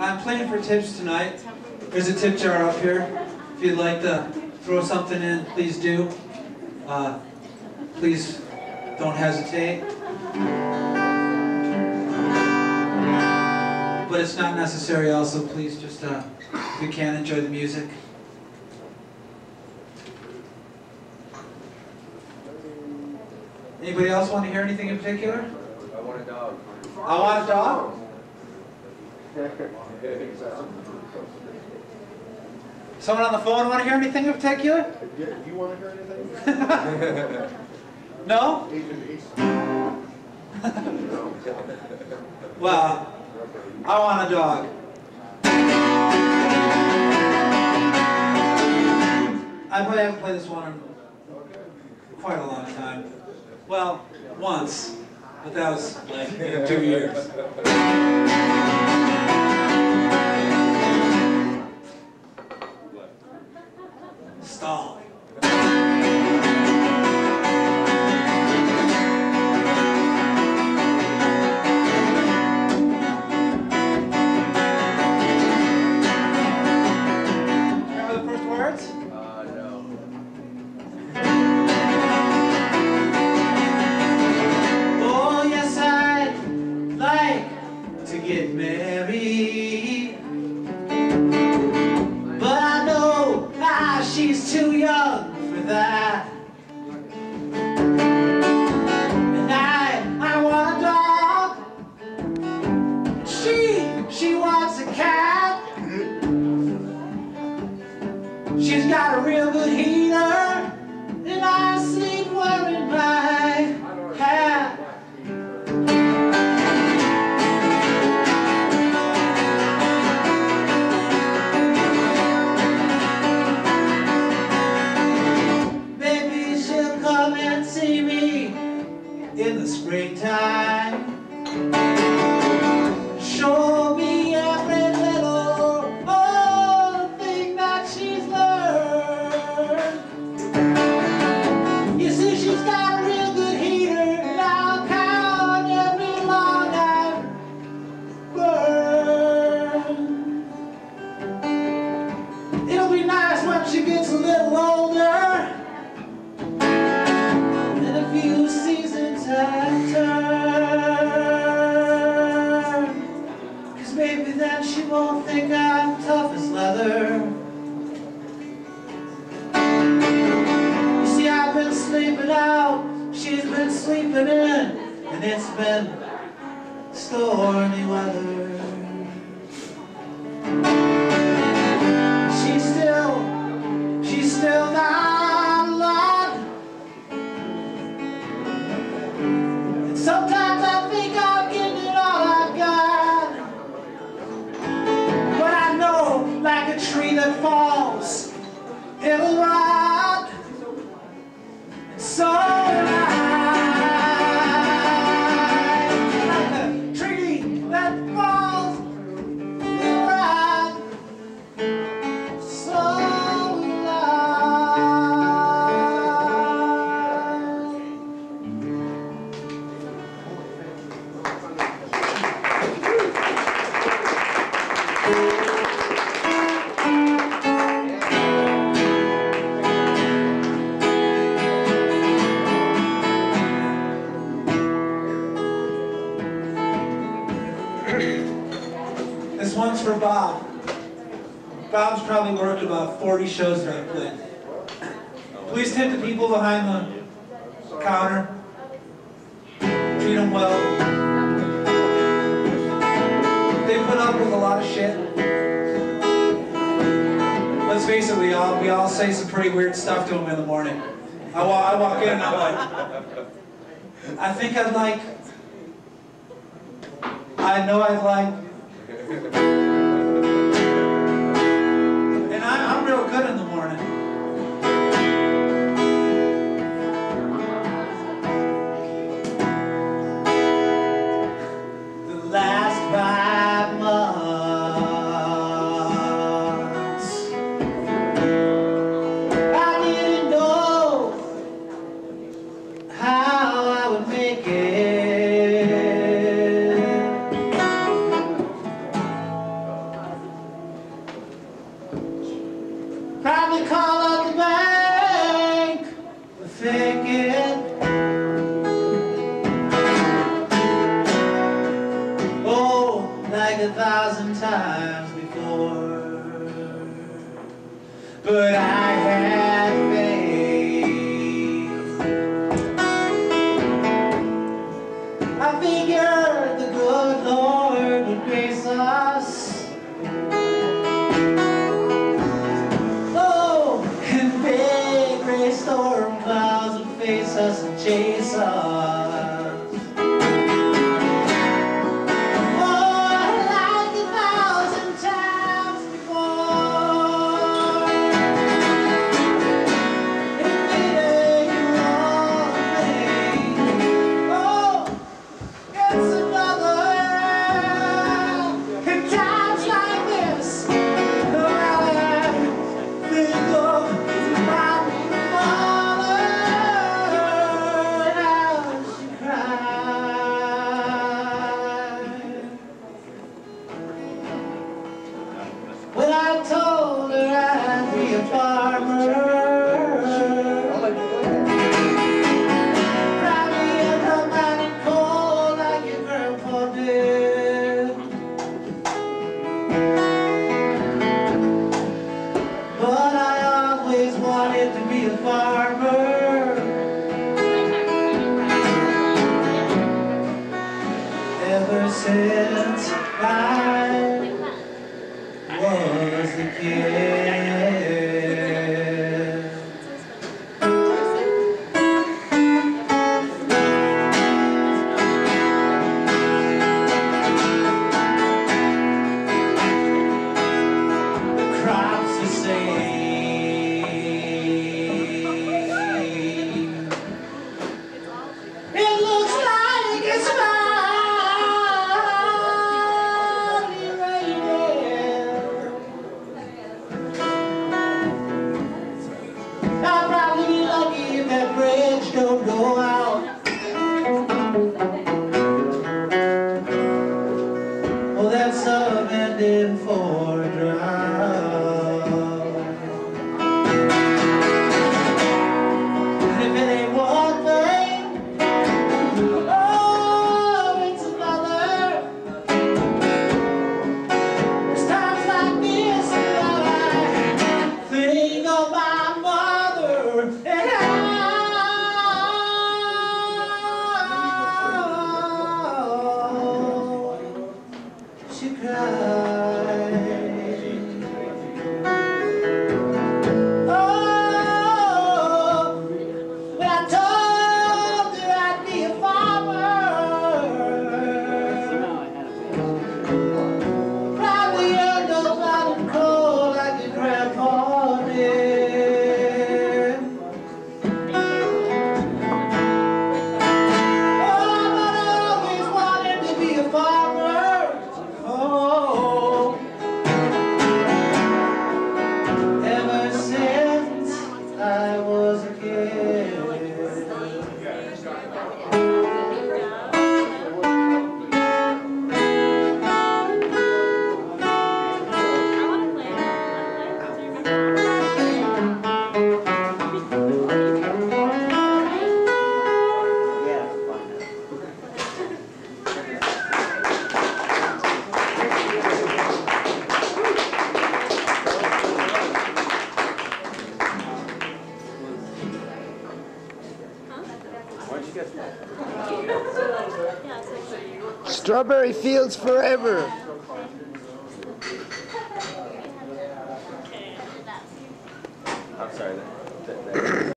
I'm playing for tips tonight. There's a tip jar up here. If you'd like to throw something in, please do. Uh, please don't hesitate. But it's not necessary also, please just, uh, if you can, enjoy the music. Anybody else want to hear anything in particular? I want a dog. I want a dog. Someone on the phone want to hear anything in particular? Uh, do you want to hear anything? No? Well, I want a dog. I probably haven't played this one in quite a long time. Well, once, but that was like in two years. She, wants a cat. She's got a real good heater. And it's been stormy weather. Bob's probably worked about 40 shows that I played. Please tip the people behind the counter. Treat them well. They put up with a lot of shit. Let's face it, we all we all say some pretty weird stuff to them in the morning. I walk, I walk in and I'm like, I think I'd like, I know I'd like before. But I had faith. I figured the good Lord would grace us. Oh, and big gray storm clouds would face us and chase us. Strawberry fields forever.